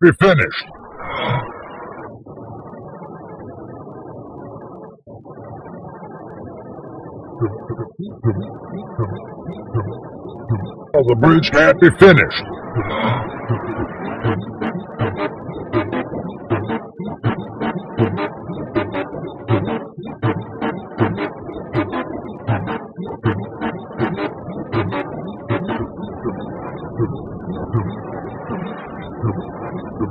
be finished. The bridge can't be finished. Hmm.